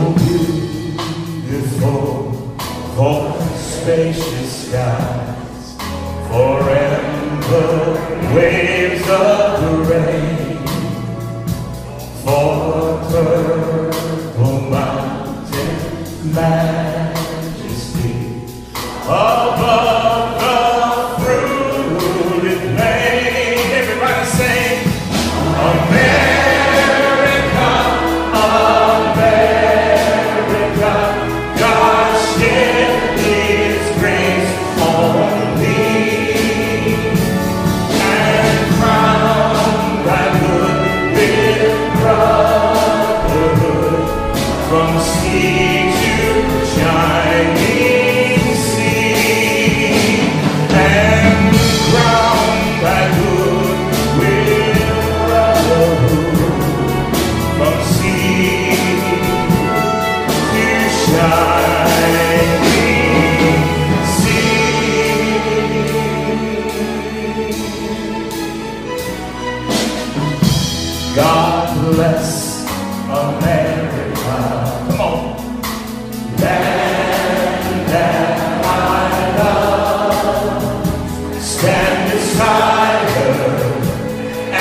so beautiful for spacious skies, for amber waves of the rain, for bless America. Come on. Land that I love. Stand beside her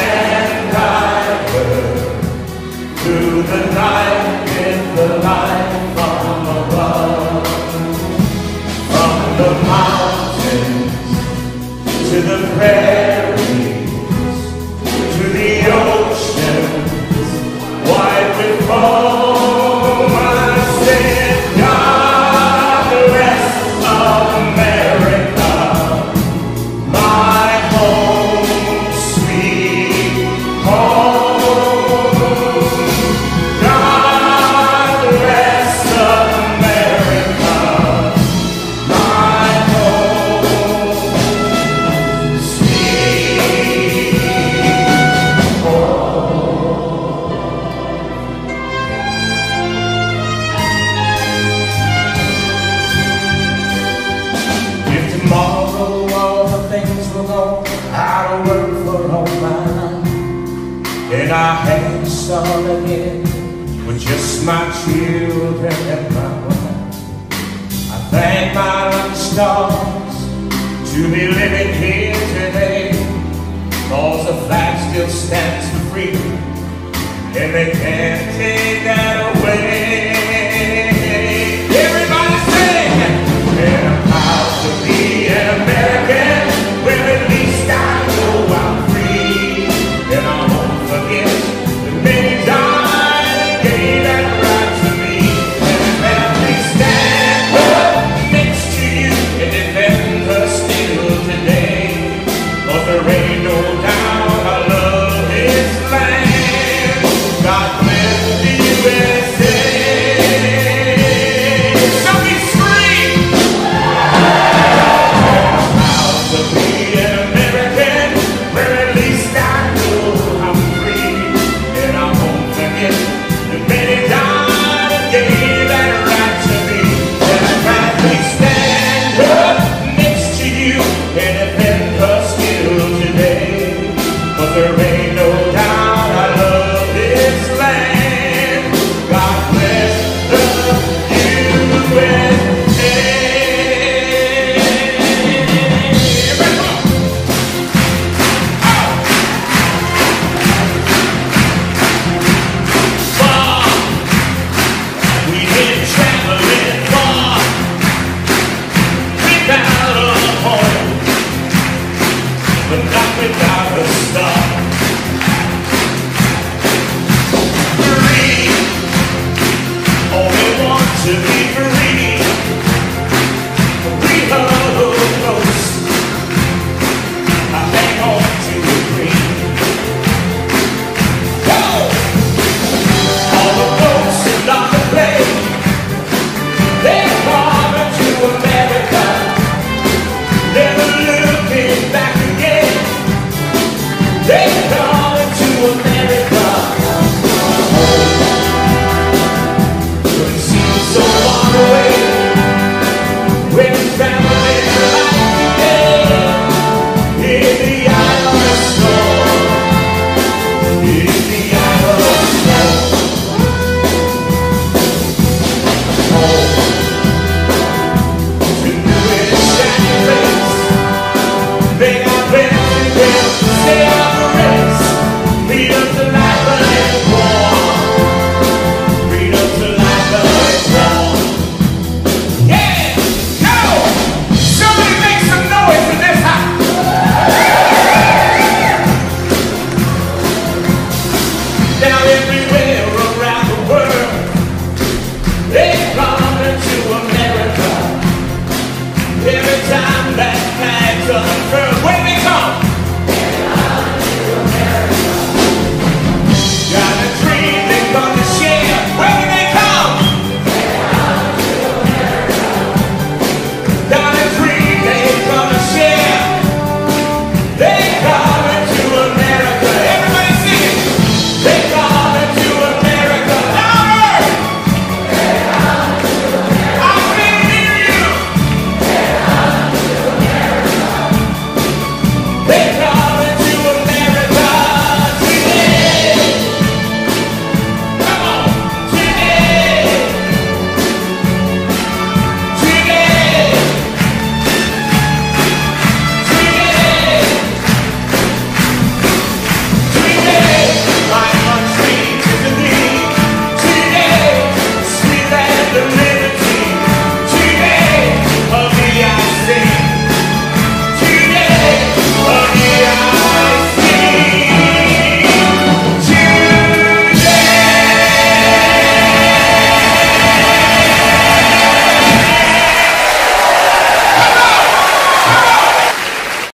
and guide her through the night with the light from above. From the mountains to the prairies and I had start again with just my children and my wife, I thank my lucky stars to be living here today, cause the flag still stands for freedom, and they can't take that away.